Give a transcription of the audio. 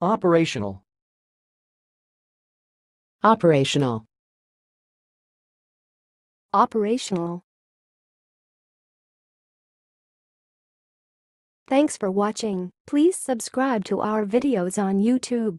Operational. Operational. Operational. Thanks for watching. Please subscribe to our videos on YouTube.